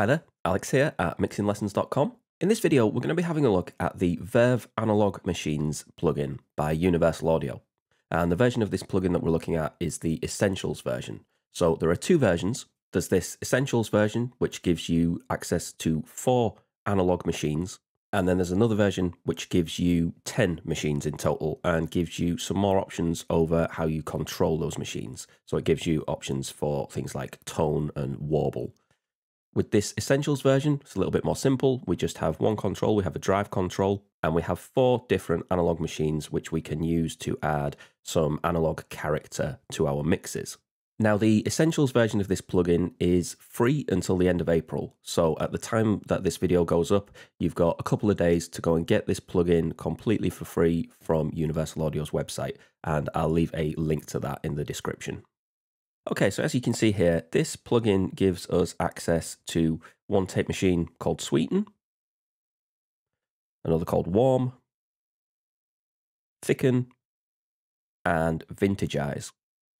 Hi there, Alex here at mixinglessons.com. In this video, we're going to be having a look at the Verve Analog Machines plugin by Universal Audio. And the version of this plugin that we're looking at is the Essentials version. So there are two versions. There's this Essentials version, which gives you access to four analog machines. And then there's another version which gives you 10 machines in total and gives you some more options over how you control those machines. So it gives you options for things like tone and warble. With this Essentials version, it's a little bit more simple. We just have one control, we have a drive control, and we have four different analog machines which we can use to add some analog character to our mixes. Now, the Essentials version of this plugin is free until the end of April. So, at the time that this video goes up, you've got a couple of days to go and get this plugin completely for free from Universal Audio's website. And I'll leave a link to that in the description. Okay, so as you can see here, this plugin gives us access to one tape machine called Sweeten, another called Warm, Thicken, and Vintageize.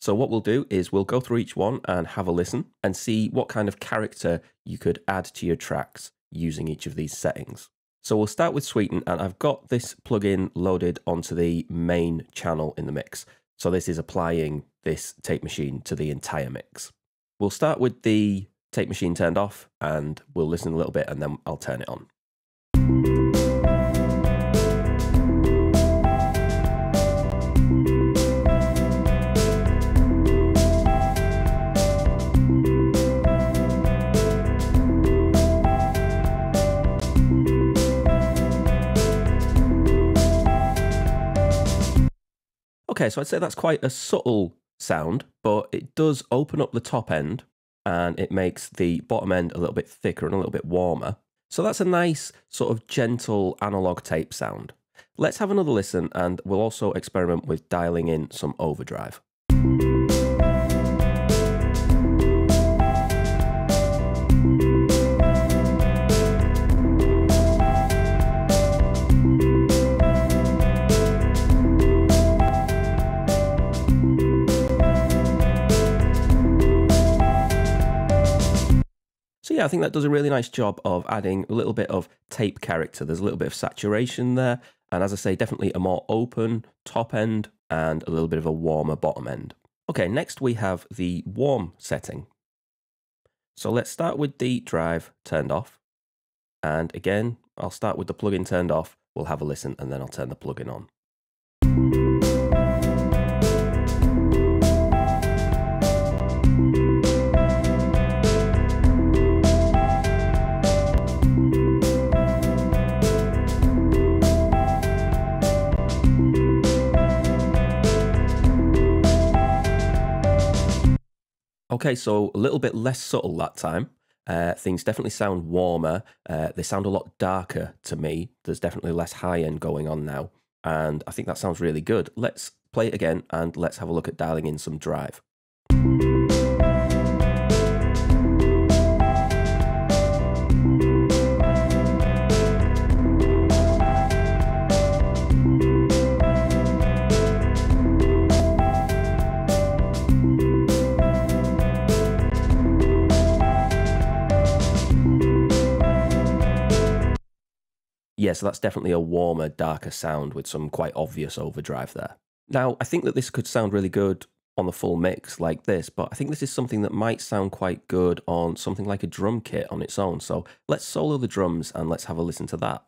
So what we'll do is we'll go through each one and have a listen and see what kind of character you could add to your tracks using each of these settings. So we'll start with Sweeten, and I've got this plugin loaded onto the main channel in the mix. So this is applying this tape machine to the entire mix. We'll start with the tape machine turned off and we'll listen a little bit and then I'll turn it on. Okay, so I'd say that's quite a subtle sound, but it does open up the top end and it makes the bottom end a little bit thicker and a little bit warmer. So that's a nice sort of gentle analog tape sound. Let's have another listen and we'll also experiment with dialing in some overdrive. I think that does a really nice job of adding a little bit of tape character. There's a little bit of saturation there. And as I say, definitely a more open top end and a little bit of a warmer bottom end. Okay, next we have the warm setting. So let's start with the drive turned off. And again, I'll start with the plugin turned off. We'll have a listen and then I'll turn the plugin on. Okay, so a little bit less subtle that time. Uh, things definitely sound warmer. Uh, they sound a lot darker to me. There's definitely less high end going on now. And I think that sounds really good. Let's play it again and let's have a look at dialing in some drive. Yeah, so that's definitely a warmer, darker sound with some quite obvious overdrive there. Now, I think that this could sound really good on the full mix like this, but I think this is something that might sound quite good on something like a drum kit on its own. So let's solo the drums and let's have a listen to that.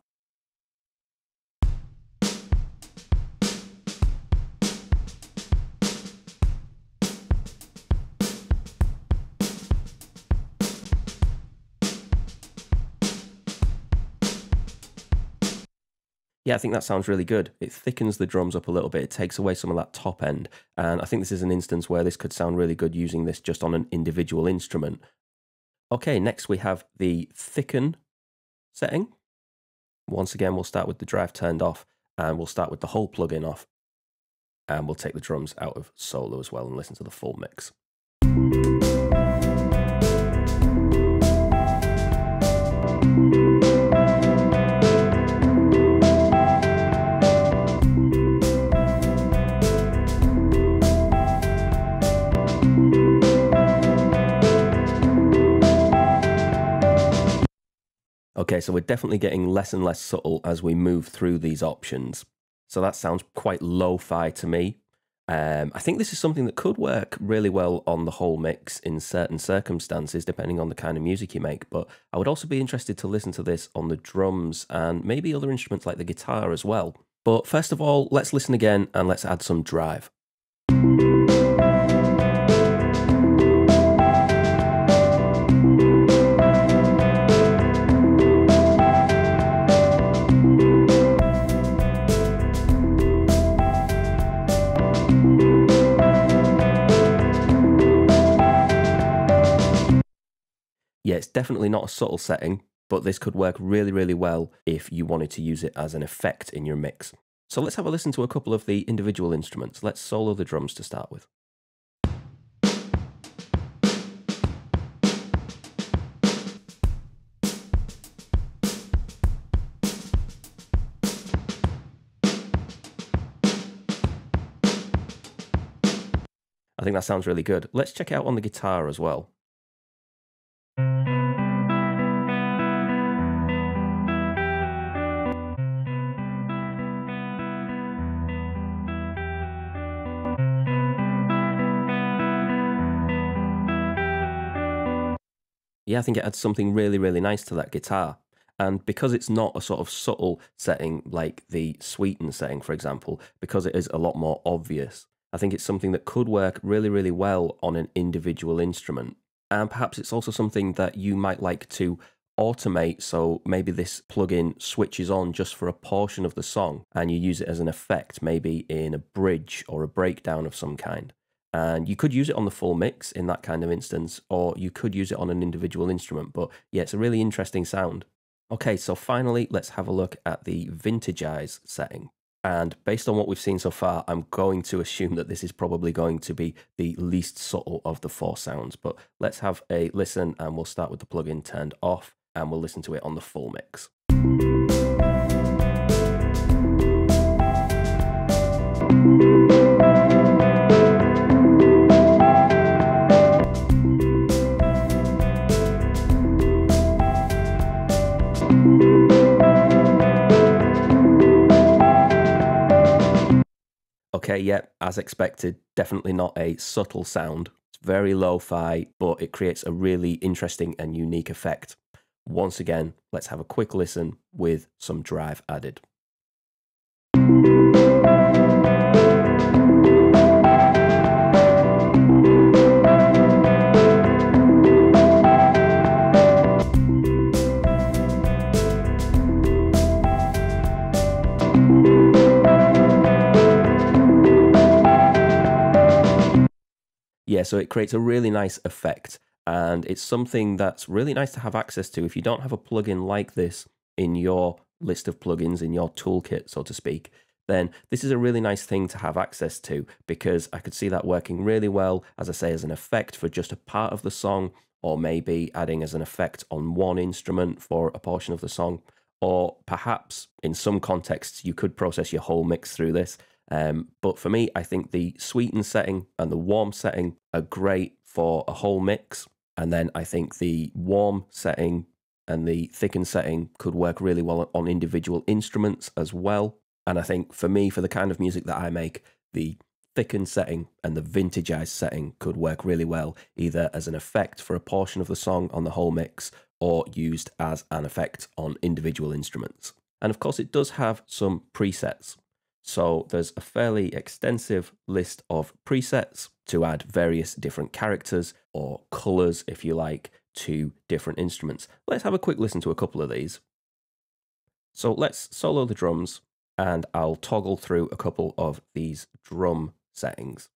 Yeah, I think that sounds really good. It thickens the drums up a little bit. It takes away some of that top end. And I think this is an instance where this could sound really good using this just on an individual instrument. Okay, next we have the thicken setting. Once again, we'll start with the drive turned off and we'll start with the whole plugin off. And we'll take the drums out of solo as well and listen to the full mix. Okay, so we're definitely getting less and less subtle as we move through these options. So that sounds quite lo-fi to me. Um, I think this is something that could work really well on the whole mix in certain circumstances, depending on the kind of music you make. But I would also be interested to listen to this on the drums and maybe other instruments like the guitar as well. But first of all, let's listen again and let's add some drive. Definitely not a subtle setting, but this could work really, really well if you wanted to use it as an effect in your mix. So let's have a listen to a couple of the individual instruments. Let's solo the drums to start with. I think that sounds really good. Let's check it out on the guitar as well. Yeah, I think it adds something really, really nice to that guitar. And because it's not a sort of subtle setting like the sweeten setting, for example, because it is a lot more obvious, I think it's something that could work really, really well on an individual instrument. And perhaps it's also something that you might like to automate. So maybe this plugin switches on just for a portion of the song and you use it as an effect, maybe in a bridge or a breakdown of some kind. And you could use it on the full mix in that kind of instance, or you could use it on an individual instrument. But yeah, it's a really interesting sound. Okay, so finally, let's have a look at the vintagize setting. And based on what we've seen so far, I'm going to assume that this is probably going to be the least subtle of the four sounds. But let's have a listen and we'll start with the plugin turned off and we'll listen to it on the full mix. Yeah, as expected, definitely not a subtle sound. It's very lo-fi, but it creates a really interesting and unique effect. Once again, let's have a quick listen with some drive added. Yeah, so it creates a really nice effect and it's something that's really nice to have access to. If you don't have a plugin like this in your list of plugins, in your toolkit, so to speak, then this is a really nice thing to have access to because I could see that working really well, as I say, as an effect for just a part of the song, or maybe adding as an effect on one instrument for a portion of the song. Or perhaps in some contexts, you could process your whole mix through this. Um, but for me, I think the sweeten setting and the warm setting are great for a whole mix. And then I think the warm setting and the thicken setting could work really well on individual instruments as well. And I think for me, for the kind of music that I make, the thicken setting and the vintagize setting could work really well, either as an effect for a portion of the song on the whole mix or used as an effect on individual instruments. And of course, it does have some presets. So there's a fairly extensive list of presets to add various different characters or colors, if you like, to different instruments. Let's have a quick listen to a couple of these. So let's solo the drums and I'll toggle through a couple of these drum settings.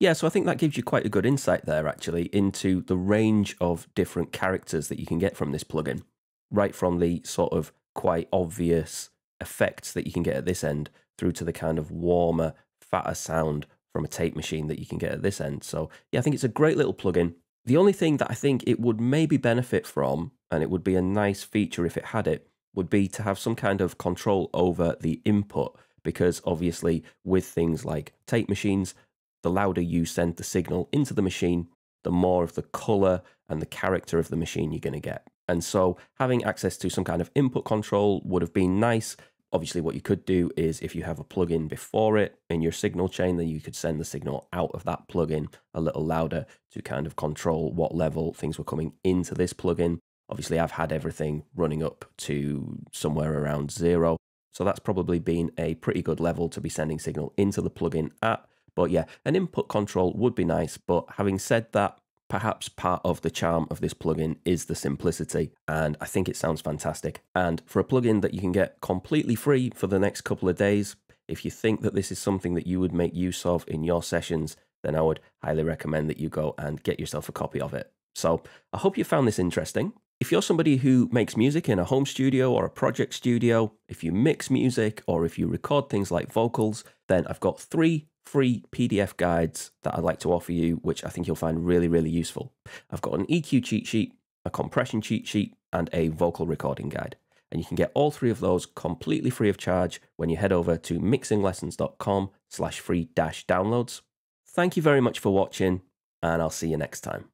Yeah, so I think that gives you quite a good insight there, actually, into the range of different characters that you can get from this plugin, right from the sort of quite obvious effects that you can get at this end through to the kind of warmer, fatter sound from a tape machine that you can get at this end. So yeah, I think it's a great little plugin. The only thing that I think it would maybe benefit from, and it would be a nice feature if it had it, would be to have some kind of control over the input. Because obviously, with things like tape machines, the louder you send the signal into the machine, the more of the color and the character of the machine you're going to get. And so, having access to some kind of input control would have been nice. Obviously, what you could do is if you have a plugin before it in your signal chain, then you could send the signal out of that plugin a little louder to kind of control what level things were coming into this plugin. Obviously, I've had everything running up to somewhere around zero. So that's probably been a pretty good level to be sending signal into the plugin at. But yeah, an input control would be nice. But having said that, Perhaps part of the charm of this plugin is the simplicity, and I think it sounds fantastic. And for a plugin that you can get completely free for the next couple of days, if you think that this is something that you would make use of in your sessions, then I would highly recommend that you go and get yourself a copy of it. So I hope you found this interesting. If you're somebody who makes music in a home studio or a project studio, if you mix music or if you record things like vocals, then I've got three free PDF guides that I'd like to offer you, which I think you'll find really, really useful. I've got an EQ cheat sheet, a compression cheat sheet, and a vocal recording guide. And you can get all three of those completely free of charge when you head over to mixinglessons.com slash free dash downloads. Thank you very much for watching, and I'll see you next time.